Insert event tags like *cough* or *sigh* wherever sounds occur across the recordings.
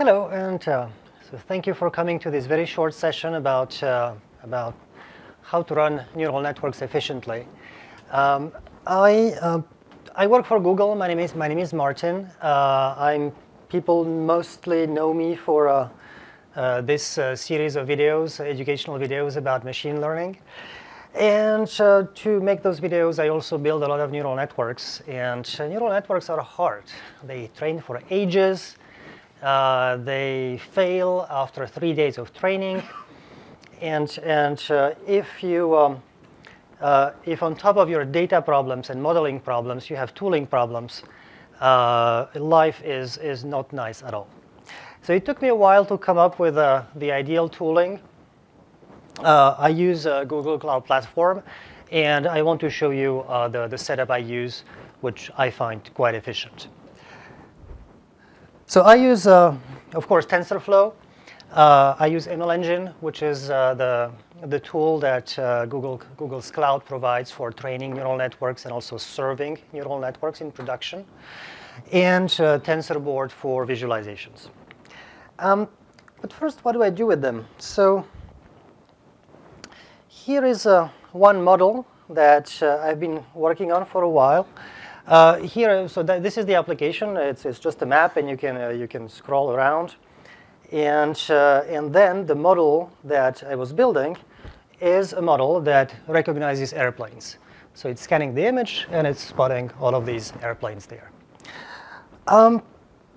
Hello, and uh, so thank you for coming to this very short session about, uh, about how to run neural networks efficiently. Um, I, uh, I work for Google. My name is, my name is Martin. Uh, I'm, people mostly know me for uh, uh, this series of videos, educational videos about machine learning. And to make those videos, I also build a lot of neural networks. And neural networks are hard. They train for ages. Uh, they fail after three days of training. And, and uh, if you, um, uh, if on top of your data problems and modeling problems, you have tooling problems, uh, life is, is not nice at all. So it took me a while to come up with uh, the ideal tooling. I use Google Cloud Platform, and I want to show you the, the setup I use, which I find quite efficient. So I use, uh, of course, TensorFlow. Uh, I use ML Engine, which is uh, the, the tool that uh, Google, Google's cloud provides for training neural networks and also serving neural networks in production, and uh, TensorBoard for visualizations. Um, but first, what do I do with them? So here is uh, one model that I've been working on for a while. Uh, here, so this is the application. It's, it's just a map, and you can, uh, you can scroll around. And, uh, and then the model that I was building is a model that recognizes airplanes. So it's scanning the image, and it's spotting all of these airplanes there. Um,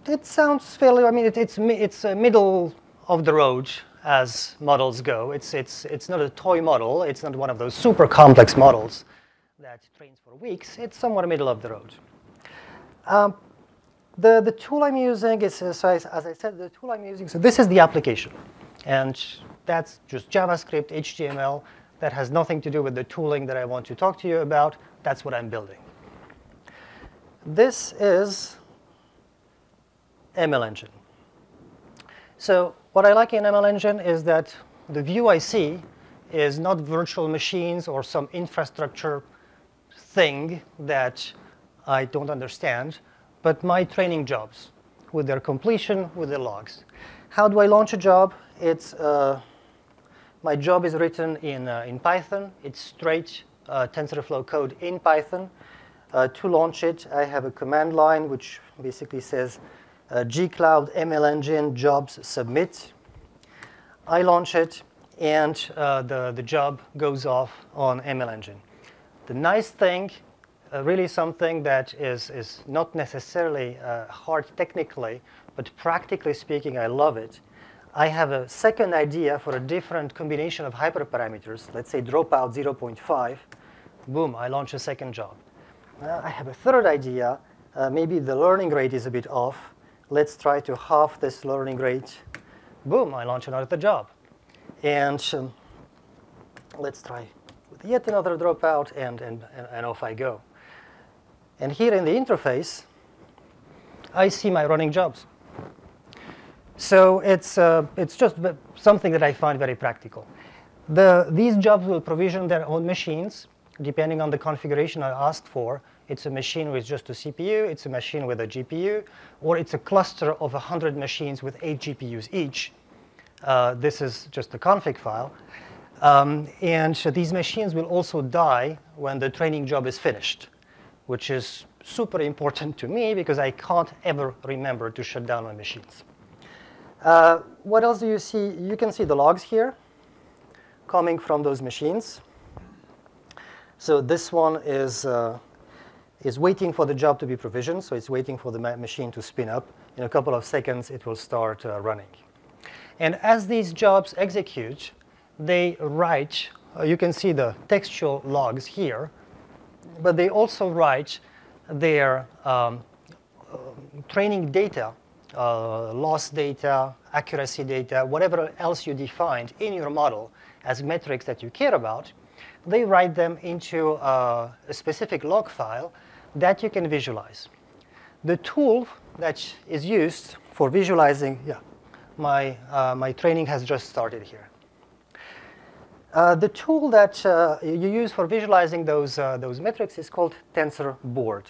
it sounds fairly, I mean, it, it's, it's a middle of the road as models go. It's, it's, it's not a toy model. It's not one of those super complex models that trains for weeks, it's somewhere middle of the road. Um, the, the tool I'm using is, so as, as I said, the tool I'm using, so this is the application. And that's just JavaScript, HTML. That has nothing to do with the tooling that I want to talk to you about. That's what I'm building. This is ML Engine. So what I like in ML Engine is that the view I see is not virtual machines or some infrastructure thing that I don't understand, but my training jobs with their completion, with the logs. How do I launch a job? It's, uh, my job is written in, uh, in Python. It's straight uh, TensorFlow code in Python. Uh, to launch it, I have a command line which basically says uh, gcloud ml engine jobs submit. I launch it, and uh, the, the job goes off on ML engine. The nice thing, uh, really something that is, is not necessarily uh, hard technically, but practically speaking, I love it. I have a second idea for a different combination of hyperparameters, let's say dropout 0.5. Boom, I launch a second job. Uh, I have a third idea. Uh, maybe the learning rate is a bit off. Let's try to half this learning rate. Boom, I launch another job. And um, let's try yet another dropout, and, and, and off I go. And here in the interface, I see my running jobs. So it's, uh, it's just something that I find very practical. The, these jobs will provision their own machines, depending on the configuration I asked for. It's a machine with just a CPU, it's a machine with a GPU, or it's a cluster of 100 machines with eight GPUs each. Uh, this is just a config file. Um, and so these machines will also die when the training job is finished, which is super important to me because I can't ever remember to shut down my machines. Uh, what else do you see? You can see the logs here coming from those machines. So this one is, uh, is waiting for the job to be provisioned, so it's waiting for the ma machine to spin up. In a couple of seconds, it will start uh, running. And as these jobs execute, they write, uh, you can see the textual logs here, but they also write their um, uh, training data, uh, loss data, accuracy data, whatever else you defined in your model as metrics that you care about, they write them into uh, a specific log file that you can visualize. The tool that is used for visualizing, yeah, my, uh, my training has just started here. Uh, the tool that uh, you use for visualizing those, uh, those metrics is called TensorBoard.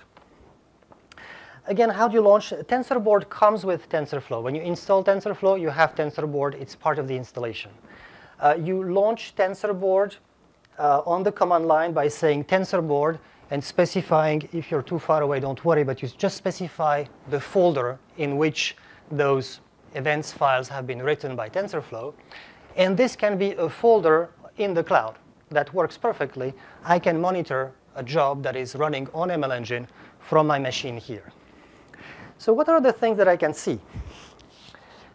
again, how do you launch? TensorBoard comes with TensorFlow. When you install TensorFlow, you have TensorBoard. It's part of the installation. Uh, you launch TensorBoard uh, on the command line by saying TensorBoard and specifying, if you're too far away, don't worry, but you just specify the folder in which those events files have been written by TensorFlow. And this can be a folder in the cloud that works perfectly. I can monitor a job that is running on ML Engine from my machine here. So what are the things that I can see?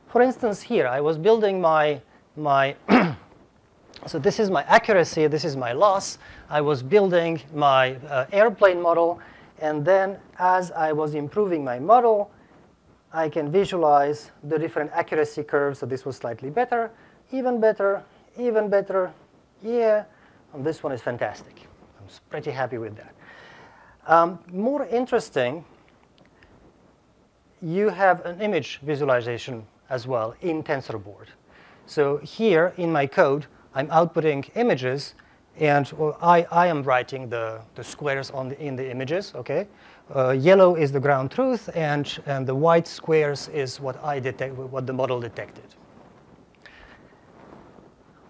For instance, here, I was building my, my *clears throat* so this is my accuracy, this is my loss. I was building my uh, airplane model, and then as I was improving my model, I can visualize the different accuracy curves. So this was slightly better, even better, even better, yeah, and this one is fantastic. I'm pretty happy with that. Um, more interesting, you have an image visualization as well in TensorBoard. So here in my code, I'm outputting images, and I, I am writing the, the squares on the, in the images, okay? Uh, yellow is the ground truth, and, and the white squares is what I detect, what the model detected.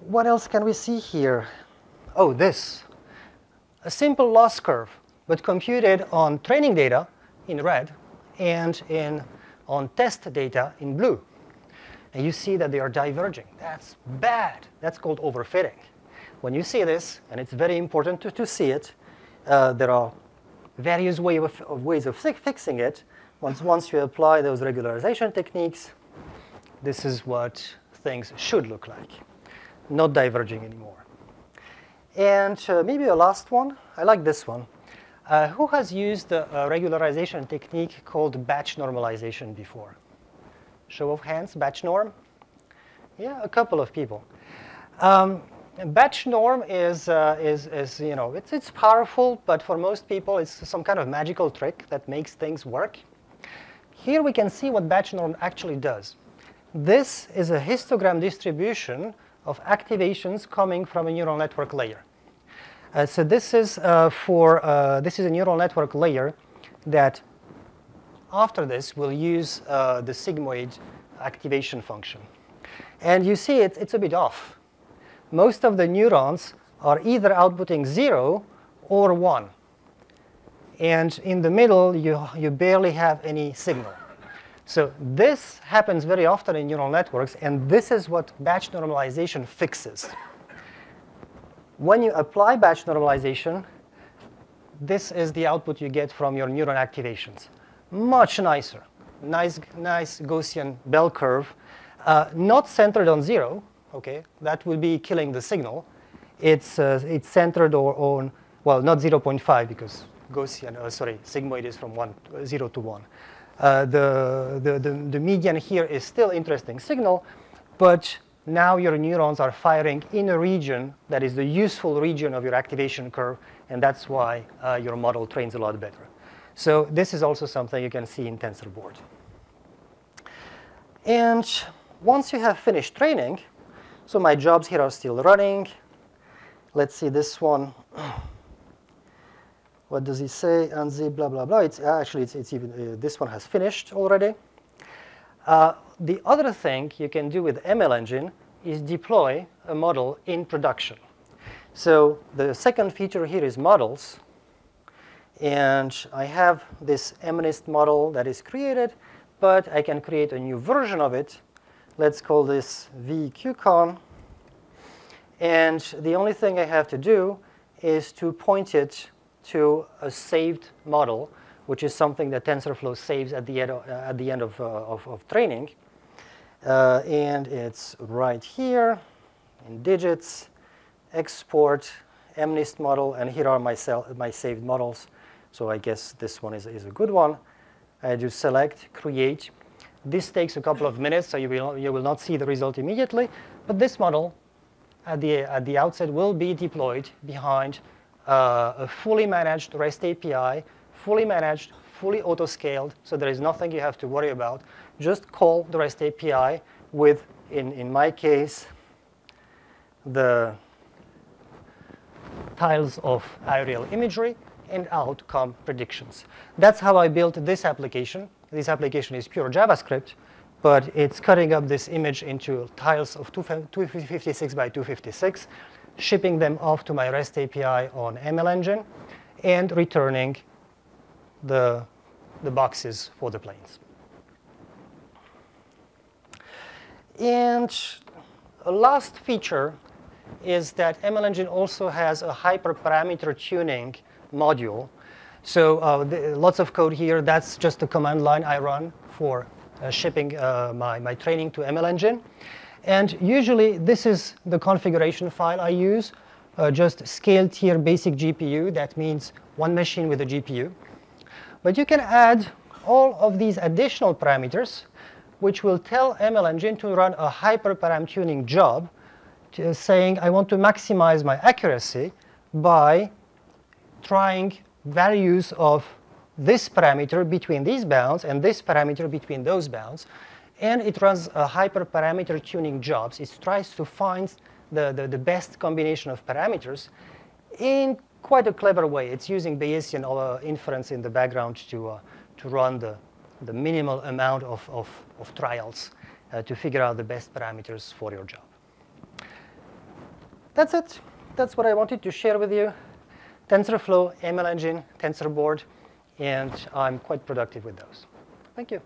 What else can we see here? Oh, this. A simple loss curve, but computed on training data in red and in, on test data in blue. And you see that they are diverging. That's bad. That's called overfitting. When you see this, and it's very important to, to see it, uh, there are various way of, of ways of fi fixing it. Once, once you apply those regularization techniques, this is what things should look like, not diverging anymore. And uh, maybe a last one. I like this one. Uh, who has used a, a regularization technique called batch normalization before? Show of hands, batch norm? Yeah, a couple of people. Um, batch norm is, uh, is, is, you know, it's, it's powerful, but for most people, it's some kind of magical trick that makes things work. Here we can see what batch norm actually does. This is a histogram distribution of activations coming from a neural network layer. Uh, so this is uh, for, uh, this is a neural network layer that after this, we'll use uh, the sigmoid activation function. And you see it, it's a bit off. Most of the neurons are either outputting 0 or 1. And in the middle, you, you barely have any signal. So this happens very often in neural networks, and this is what batch normalization fixes. When you apply batch normalization, this is the output you get from your neuron activations much nicer. Nice, nice Gaussian bell curve, uh, not centered on zero, okay? That would be killing the signal. It's, uh, it's centered or on, well, not 0.5 because Gaussian, uh, sorry, sigmoid is from one, uh, 0 to 1. Uh, the, the, the, the median here is still interesting signal, but now your neurons are firing in a region that is the useful region of your activation curve, and that's why uh, your model trains a lot better. So this is also something you can see in TensorBoard. And once you have finished training, so my jobs here are still running. Let's see this one. *clears throat* What does he say? Unzip, blah, blah, blah. It's actually, it's, it's even, uh, this one has finished already. Uh, the other thing you can do with ML Engine is deploy a model in production. So the second feature here is models. And I have this MNIST model that is created, but I can create a new version of it. Let's call this VQCon. And the only thing I have to do is to point it to a saved model, which is something that TensorFlow saves at the end of, uh, at the end of, uh, of, of training. Uh, and it's right here in digits, export, MNIST model, and here are my, my saved models. So I guess this one is, is a good one. I do select, create. This takes a couple of minutes, so you will, you will not see the result immediately. But this model at the, at the outset will be deployed behind uh, a fully managed REST API, fully managed, fully auto-scaled, so there is nothing you have to worry about. Just call the REST API with, in, in my case, the tiles of aerial imagery, and outcome predictions. That's how I built this application. This application is pure JavaScript, but it's cutting up this image into tiles of 256 by 256, shipping them off to my REST API on ML Engine, and returning the, the boxes for the planes. And a last feature is that ML Engine also has a hyperparameter tuning module. So uh, the, lots of code here. That's just the command line I run for uh, shipping uh, my, my training to ML Engine. And usually, this is the configuration file I use, uh, just scale tier basic GPU. That means one machine with a GPU. But you can add all of these additional parameters, which will tell ML Engine to run a hyperparam tuning job, to, saying I want to maximize my accuracy by trying values of this parameter between these bounds and this parameter between those bounds. And it runs a hyperparameter tuning jobs. It tries to find the, the, the, best combination of parameters in quite a clever way. It's using Bayesian uh, inference in the background to, uh, to run the, the minimal amount of, of, of trials uh, to figure out the best parameters for your job. That's it. That's what I wanted to share with you. TensorFlow, ML Engine, TensorBoard, and I'm quite productive with those. Thank you.